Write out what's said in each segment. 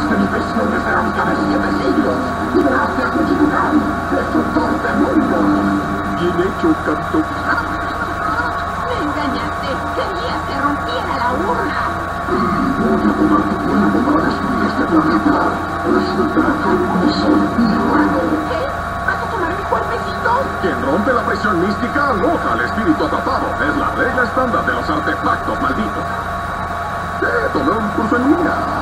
Viste mi presión de cerámica de siete siglos. Es un tribunal, destructor de mundos. Bien hecho, canto. Me engañaste. Querías que rompiera la urna. Voy a tomar tu cuerpo para destruir este planeta. Resulta que no soy bueno. ¿Qué? ¿Vas a tomar mi cuerpecito? Quien rompe la presión mística aloja al espíritu atrapado. Es la regla estándar de los artefactos malditos. Eh, tomé un curso en línea.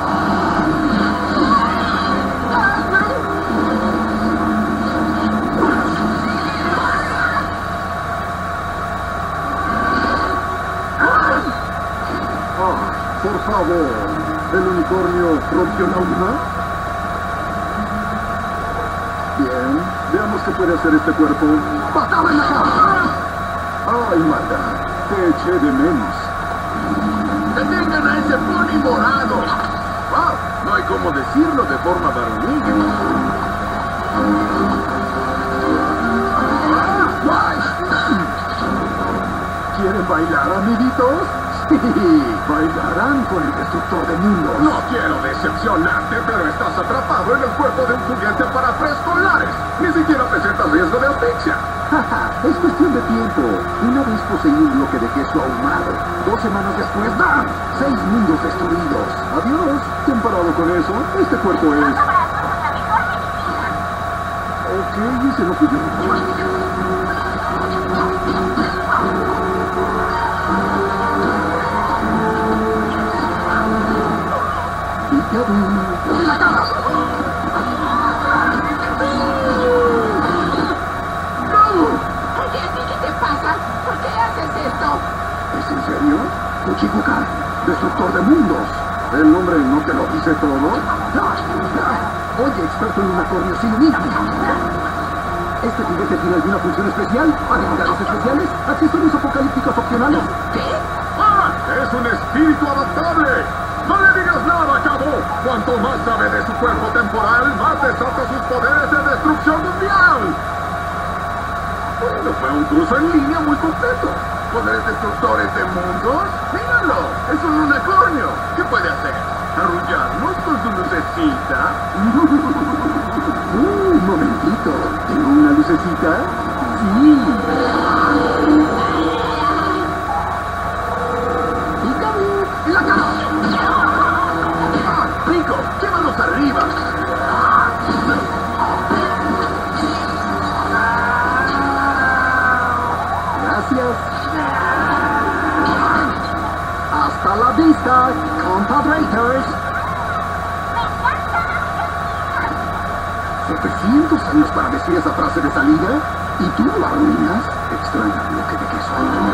Por favor. ¿El unicornio rompió la urna? Bien, veamos qué puede hacer este cuerpo. ¡Patada en la cara! ¡Ay, manda! Te eché de menos. ¡Detengan a ese pony morado! ¡Wow! No hay cómo decirlo de forma varonil. ¿Quieren bailar, amiguitos? Bailarán con el destructor de mundos. No quiero decepcionarte, pero estás atrapado en el cuerpo de un juguete para preescolares. Ni siquiera presentas riesgo de asfixia. Jaja, es cuestión de tiempo. Una vez poseí un bloque de queso ahumado. Dos semanas después, ¡bam! Seis mundos destruidos. Adiós. Comparado con eso, este cuerpo es... Ok, ese no fui yo. Qué haces esto? ¿Es en serio? Uchibukai, destructor de mundos. ¿El nombre no te lo dice todo? Oye, experto en unicornios, ilumíname. ¿Este juguete tiene alguna función especial? ¿Habilidades especiales? ¿Accesorios apocalípticos opcionales? ¿Qué? ¡Ah! ¡Es un espíritu adaptable! ¡No le digas nada, chavo! Cuanto más sabe de su cuerpo temporal, más desata sus poderes de destrucción mundial. Bueno, fue un curso en línea muy completo. ¿Poderes destructores de mundos? ¡Míralo! ¡Es un unicornio! ¿Qué puede hacer? ¿Arrullarnos con su lucecita? Uh, un momentito. ¿Tengo una lucecita? Sí. Hasta vista, compadrators. 700 años para decir esa frase de salida y tú lo arruinas. Extraña bloque de queso.